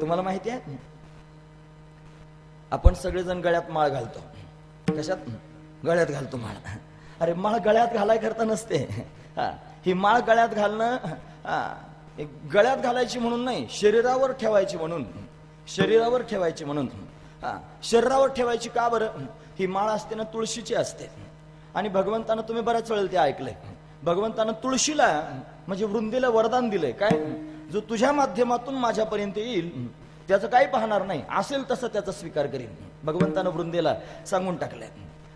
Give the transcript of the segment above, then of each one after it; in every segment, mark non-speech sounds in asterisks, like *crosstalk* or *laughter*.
तुम्हाला माहिती आहे? आपण सगळेजण गळ्यात माळ घालतो. कशात? गळ्यात घालतो माळ. अरे माळ गळ्यात घालाय करता नसते. ही माळ गळ्यात घालणं गळ्यात घालायची म्हणून नाही शरीरावर ठेवायची म्हणून. शरीरावर ठेवायची म्हणून. हा, शरीरावर ठेवायची का बरं? ही माळ असते ना तुळशीची असते. आणि भगवंतानं तुम्ही बऱ्याच वेळेला ते ऐकलंय. भगवंतानं तुळशीला म्हणजे वृंदीला वरदान दिलंय. काय? जो तुझ्या माध्यमातून माझ्यापर्यंत येईल त्याचं काही पाहणार नाही. असेल तसं त्याचा स्वीकार करीन भगवंतानं वृंदेला सांगून टाकलंय.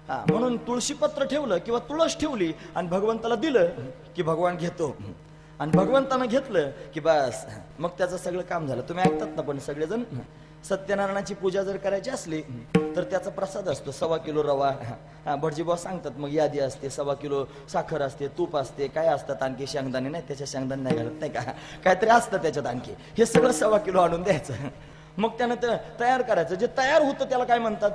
हा म्हणून तुळशीपत्र ठेवलं किंवा तुळस ठेवली आणि भगवंताला दिलं की भगवान घेतो. आणि भगवंतानं घेतलं की बस मग त्याचं सगळं काम झालं. तुम्ही ऐकतात ना पण सगळेजण? सत्यनारायणाची पूजा जर करायची असली तर त्याचा प्रसाद असतो. सव्वा किलो रवा. हा भटजीबा सांगतात मग यादी असते सव्वा किलो साखर असते तूप असते काय असतात आणखी शेंगदाणे? नाही त्याच्या शेंगदाणे नाही घालत नाही का? काहीतरी असतं त्याच्यात आणखी. हे सगळं सव्वा किलो आणून द्यायचं. मग त्यानं ते तयार करायचं. जे तयार होतं त्याला काय म्हणतात?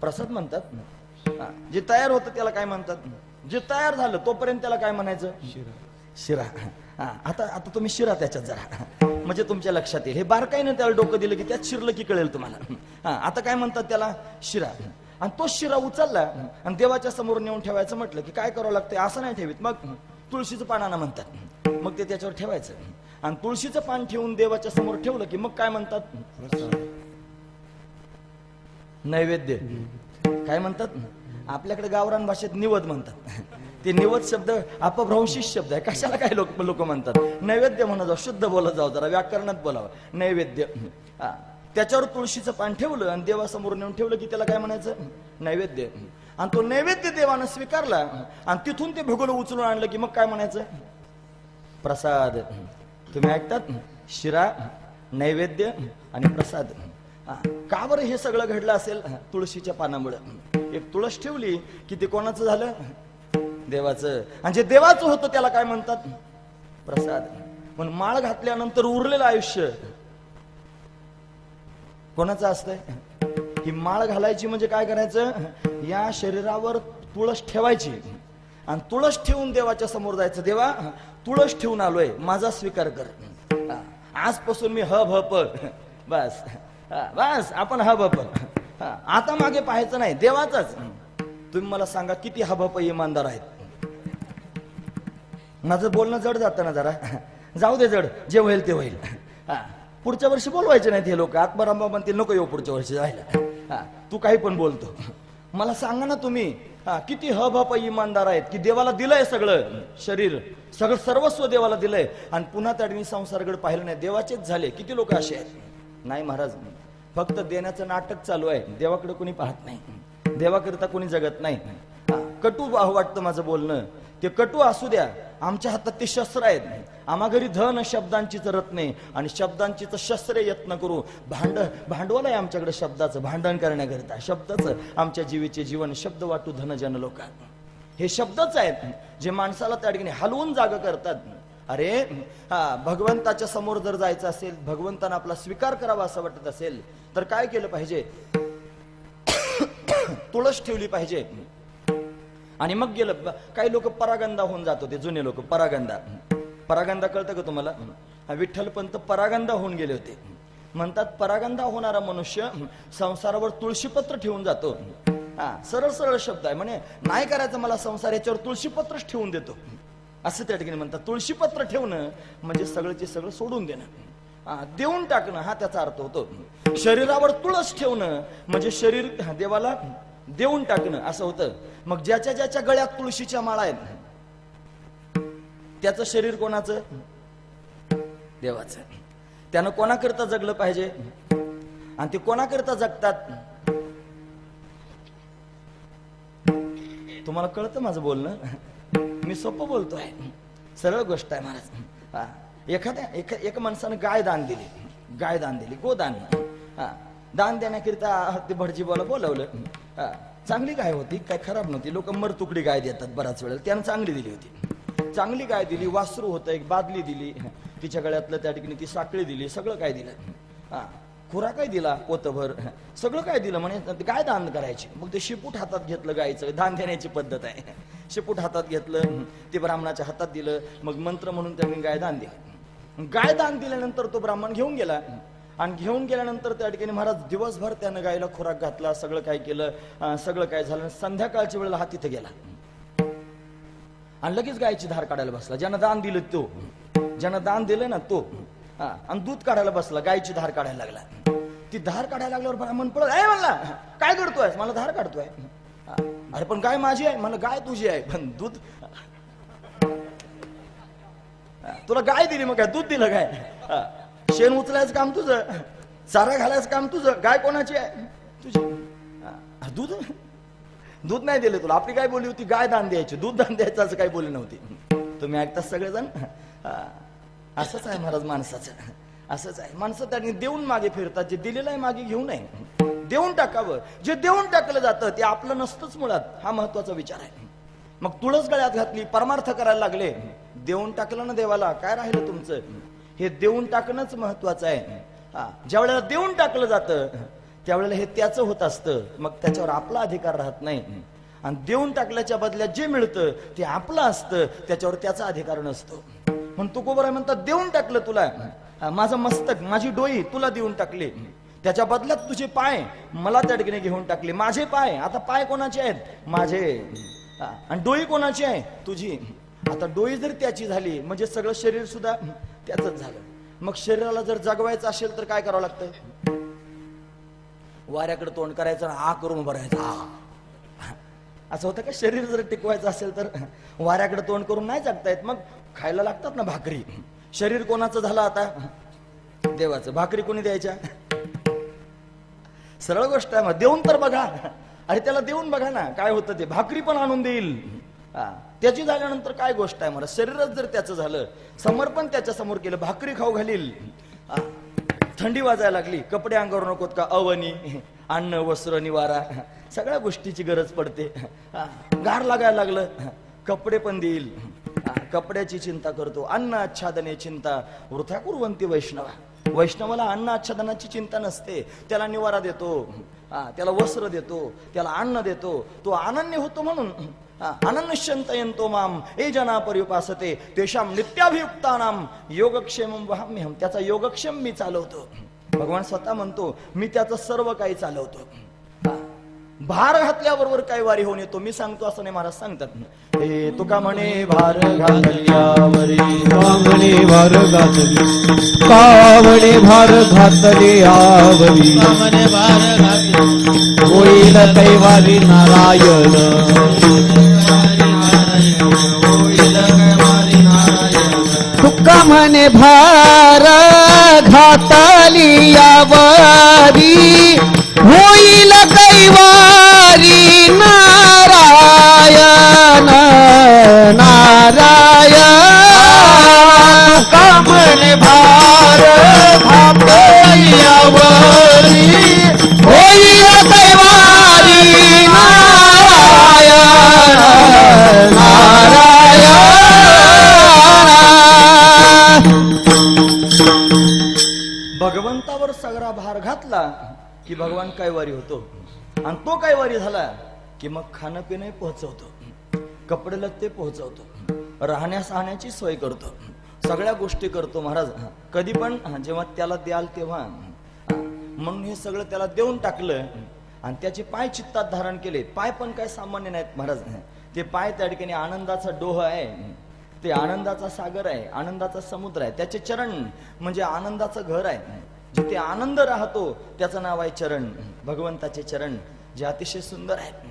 प्रसाद म्हणतात. जे तयार होतं त्याला काय म्हणतात? जे तयार झालं तोपर्यंत त्याला काय म्हणायचं? शिरा. हा, आता आता तुम्ही शिरा त्याच्यात जरा. म्हणजे तुमच्या लक्षात येईल. हे बारकाईनं त्याला डोकं दिलं की त्यात शिरलं की कळेल तुम्हाला. हा आता काय म्हणतात त्याला? शिरा. आणि तो शिरा उचलला आणि देवाच्या समोर नेऊन ठेवायचं म्हटलं की काय करावं लागतं असं नाही ठेवीत. मग तुळशीचं पानानं म्हणतात. मग ते त्याच्यावर ठेवायचं. आणि तुळशीचं पान ठेवून देवाच्या समोर ठेवलं की मग काय म्हणतात? नैवेद्य. काय म्हणतात? आपल्याकडे गावरान भाषेत निवद म्हणतात. ते निवत शब्द अपभ्रंशी शब्द आहे. कशाला काय लोक लोक म्हणतात? नैवेद्य म्हणत जाऊ शुद्ध बोलत जाऊ जरा व्याकरणात बोलावं. नैवेद्य. त्याच्यावर तुळशीचं पान ठेवलं आणि देवासमोर नेऊन ठेवलं की त्याला काय म्हणायचं? नैवेद्य. आणि तो नैवेद्य देवानं स्वीकारला आणि तिथून ते भगोल उचलून आणलं की मग काय म्हणायचं? प्रसाद. तुम्ही ऐकतात? शिरा नैवेद्य आणि प्रसाद. हा, का बरं हे सगळं घडलं असेल? तुळशीच्या पानामुळं. एक तुळस ठेवली की ते कोणाचं झालं? देवाचं. आणि जे देवाचं होतं त्याला काय म्हणतात? प्रसाद. पण माळ घातल्यानंतर उरलेलं आयुष्य. कोणाचं असतंय? ही माळ घालायची म्हणजे काय करायचं? या शरीरावर तुळस ठेवायची. आणि तुळस ठेवून देवाच्या समोर जायचं. देवा तुळस ठेवून आलोय. माझा स्वीकार कर. आजपासून मी ह भ प. बस. बस. आपण ह भ प. हा, आता मागे पाहायचं नाही. देवाचाच. तुम्ही मला सांगा किती ह भ इमानदार आहेत? माझं बोलणं जड जातं ना जरा. जाऊ दे जड जे होईल ते होईल. हा. पुढच्या वर्षी बोलवायचे नाहीत हे लोक. आत्माराम म्हणतील नको येऊ पुढच्या वर्षी जायला. हा. तू काही पण बोलतो. मला सांगा ना तुम्ही. हा किती हब इमानदार आहेत की देवाला दिलंय सगळं. शरीर सगळं सर्वस्व देवाला दिलंय. आणि पुन्हा त्यांनी संसारगड पाहिलं नाही. देवाचेच झाले. किती लोक असे आहेत? नाही महाराज फक्त देण्याचं नाटक चालू आहे. देवाकडे कोणी पाहत नाही. देवाकरिता कोणी जगत नाही. हा, कटू वाटतं माझं बोलणं. ते कटू असू द्या. आमच्या हातात ते शस्त्र आहेत आम्हा घरी धन शब्दांचीच रत्ने आणि शब्दांचीच शस्त्र यत्न करू. भांड भांडवल आहे आमच्याकडे शब्दाचं. भांडण करण्याकरिता शब्दाचं. आमच्या जीवीचे जीवन शब्द वाटू धन जन लोकात. हे शब्दच आहेत जे माणसाला त्या ठिकाणी हलवून जाग करतात अरे हा भगवंताच्या समोर जर जायचं असेल भगवंतानं आपला स्वीकार करावा असं वाटत असेल तर काय केलं पाहिजे? *coughs* तुळस ठेवली पाहिजे. आणि मग गेलं काही लोक परागंदा होऊन जात होते जुने लोक परागंदा. परागंदा कळतं का तुम्हाला? विठ्ठलपंत विठ्ठल पंत परागंदा होऊन गेले होते. म्हणतात परागंदा होणारा मनुष्य संसारावर तुळशीपत्र ठेवून जातो. हा सरळ सरळ शब्द आहे. म्हणे नाही करायचं मला संसार याच्यावर तुळशीपत्रच ठेवून देतो. असं त्या ठिकाणी म्हणतात. तुळशीपत्र ठेवणं म्हणजे सगळंचे सगळं सोडून देणं. हा, देऊन टाकणं हा त्याचा अर्थ होतो. शरीरावर तुळस ठेवणं म्हणजे शरीर देवाला देऊन टाकणं असं होतं. मग ज्याच्या ज्याच्या गळ्यात तुळशीच्या माळा आहेत त्याचं शरीर कोणाचं? देवाचं. त्यानं कोणाकरता जगलं पाहिजे? आणि ते कोणाकरता जगतात? तुम्हाला कळतं माझं बोलणं? मी सोपं बोलतोय. सरळ गोष्ट आहे महाराज. हा. एखाद्या एका एका माणसानं गाय दान दिली. गाय दान दिली. गोदान. हा. दान देण्याकरिता ते भटजीबाला बोलवलं. चांगली गाय होती काय खराब नव्हती. लोक मरतुकडी गाय देतात बऱ्याच वेळेला. त्यानं चांगली दिली होती. चांगली गाय दिली वासरू होतं एक बादली दिली. तिच्या गळ्यातलं त्या ठिकाणी ती साखळी दिली सगळं काय दिलं. हा खुरा काय दिला पोतभर? सगळं काय दिलं म्हणे गाय दान करायची. मग ते शिपूट हातात घेतलं गायचं. दान देण्याची पद्धत आहे. शिपूट हातात घेतलं ते ब्राह्मणाच्या हातात दिलं. मग मंत्र म्हणून त्यांनी गाय दान दिलं. गाय दान दिल्यानंतर तो ब्राह्मण घेऊन गेला. आणि घेऊन गेल्यानंतर त्या ठिकाणी महाराज दिवसभर त्यानं गायला खुराक घातला सगळं काय केलं सगळं काय झालं संध्याकाळच्या वेळेला हा तिथे गेला. आणि लगेच गायची धार काढायला बसला. ज्यानं दान दिलं तो. ज्यानं दान दिलं ना तो. हा, आणि दूध काढायला बसला गायची धार काढायला लागला. ती धार काढायला लागल्यावर ब्राह्मण पळत आहे म्हणला काय करतोय मला धार काढतोय. अरे पण गाय माझी आहे. मला गाय तुझी आहे पण दूध तुला गाय दिली मग काय? दूध दिलं काय? हा, शेण उचलायचं काम तुझं चारा घालायचं काम तुझं गाय कोणाची आहे? तुझी. दूध? दूध नाही दिलं तुला. आपली काय बोली होती गाय दान द्यायची. दूध दान द्यायचं असं काही बोली नव्हती. तुम्ही ऐकता सगळेजण? असंच आहे महाराज माणसाचं. असंच आहे. माणसं त्यांनी देऊन मागे फिरतात. जे दिलेलं आहे मागे घेऊ नये. देऊन टाकावं. जे देऊन टाकलं जातं ते आपलं नसतंच मुळात. हा महत्त्वाचा विचार आहे. मग तुळस गळ्यात घातली परमार्थ करायला लागले. देऊन टाकलं ना देवाला. काय राहिलं तुमचं? हे देऊन टाकणंच महत्वाचं आहे. हा ज्या वेळेला देऊन टाकलं जातं त्यावेळेला हे त्याचं होत असतं. मग त्याच्यावर आपला अधिकार राहत नाही. आणि देऊन टाकल्याच्या बदल्यात जे मिळतं ते आपलं असतं. त्याच्यावर त्याचा अधिकार नसतो. म्हणून तू आहे म्हणतात देऊन टाकलं तुला. माझं मस्तक माझी डोई तुला देऊन टाकली. त्याच्या बदल्यात तुझे पाय मला त्या ठिकाणी घेऊन टाकले. माझे पाय आता पाय कोणाचे आहेत? माझे. आणि डोई कोणाची आहे? तुझी. आता डोई जर त्याची झाली म्हणजे सगळं शरीर सुद्धा त्याच झालं. मग शरीराला जर जगवायचं असेल तर काय करावं लागतं? वाऱ्याकडे तोंड करायचं आ करून भरायचा असं होतं का? शरीर जर टिकवायचं असेल तर वाऱ्याकडे तोंड करून नाही जगता येत मग खायला लागतात ना भाकरी. शरीर कोणाचं झालं आता? देवाचं. भाकरी कोणी द्यायच्या? सरळ गोष्ट आहे. मग देऊन तर बघा. अरे त्याला देऊन बघा ना. काय होतं ते? भाकरी पण आणून देईल. हा, त्याची झाल्यानंतर काय गोष्ट आहे? मला शरीरच जर त्याचं झालं समर्पण त्याच्यासमोर केलं भाकरी खाऊ घालील. थंडी वाजायला लागली कपडे अंगावर नकोत का? अवनी अन्न वस्त्र निवारा सगळ्या गोष्टीची गरज पडते. गार लागायला लागलं कपडे पण देईल. कपड्याची चिंता करतो. अन्न आच्छादने चिंता. वृथा कुरवंती वैष्णवा. वैष्णवाला अन्न आच्छादनाची चिंता नसते. त्याला निवारा देतो. त्याला वस्त्र देतो. त्याला अन्न देतो. तो अनन्य होतो म्हणून. अनन्यशंतयंतो माम. ए जना पर्युपासते तेशाम नित्याभियुक्तानाम योगक्षेम वहाम्यहम त्याचा योगक्षेम मी चालवतो. भगवान स्वतः म्हणतो मी त्याचं सर्व काही चालवतो. भार घातल्याबरोबर काय वारी होऊन येतो? मी सांगतो असं नाही महाराज सांगतात हे तुका म्हणे भार घातल्यावरी. भार घातली कावणे भार घातले आवरी कामने भार घातली होईल कैवारी नारायण होईल कैवारी नारायण. तुका म्हणे भार घातली आवरी होईल कैवारी नारायण नारायण. कामने भार आवरी होईल कैवारी नारायण नारायण. भगवंतावर सगळा भार घातला. की भगवान कैवारी होतो? आणि तो कैवारी झाला की मग खाणं पिणं पोहोचवतो. कपडे लत्ते पोहोचवतो. राहण्या सहाण्याची सोय करतो. सगळ्या गोष्टी करतो महाराज. कधी पण जेव्हा त्याला द्याल तेव्हा. म्हणून हे सगळं त्याला देऊन टाकलं आणि त्याचे पाय चित्तात धारण केले. पाय पण काय सामान्य नाहीत महाराज. ते पाय त्या ठिकाणी आनंदाचा डोह आहे. ते आनंदाचा सागर आहे. आनंदाचा समुद्र आहे. त्याचे चरण म्हणजे आनंदाचं घर आहे. जिथे आनंद राहतो त्याचं नाव आहे चरण. भगवंताचे चरण जे अतिशय सुंदर आहेत.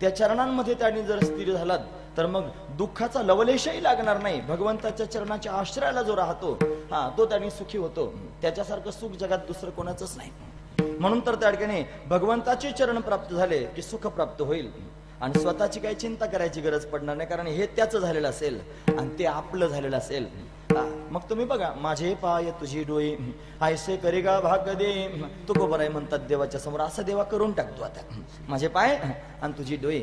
त्या चरणांमध्ये त्यांनी जर स्थिर झालात तर मग दुःखाचा लवलेशही लागणार नाही. भगवंताच्या चरणाच्या आश्रयाला जो राहतो हा तो त्यांनी सुखी होतो. त्याच्यासारखं सुख जगात दुसरं कोणाचंच नाही. म्हणून तर त्या ठिकाणी भगवंताचे चरण प्राप्त झाले की सुख प्राप्त होईल. आणि स्वतःची काही चिंता करायची गरज पडणार नाही कारण हे त्याचं झालेलं असेल आणि ते आपलं झालेलं असेल. मग तुम्ही बघा माझे पाय तुझी डोई आयसे करेगा भाग दे. तू बराय म्हणतात देवाच्या समोर असं देवा करून टाकतो आता. माझे पाय आणि तुझी डोई